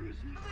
Выдвигай!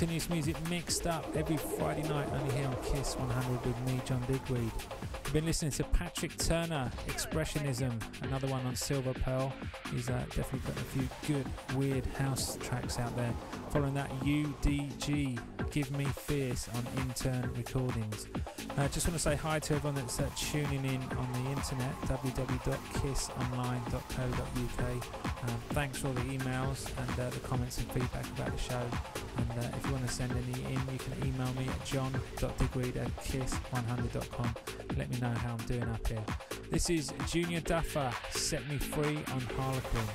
Continuous music mixed up every Friday night, only here on Kiss 100 with me, John Digweed. We've been listening to Patrick Turner, Expressionism, another one on Silver Pearl. He's uh, definitely got a few good, weird house tracks out there. Following that, UDG, Give Me Fierce on Intern Recordings. I uh, just want to say hi to everyone that's uh, tuning in on the internet, www.kissonline.co.uk. Um, thanks for all the emails and uh, the comments and feedback about the show. And uh, if you want to send any in, you can email me at john.digweed at kiss100.com. Let me know how I'm doing up here. This is Junior Duffer, Set Me Free on Harlequin.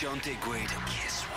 John Digweed, Kiss.